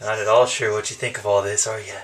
Not at all sure what you think of all this, are you?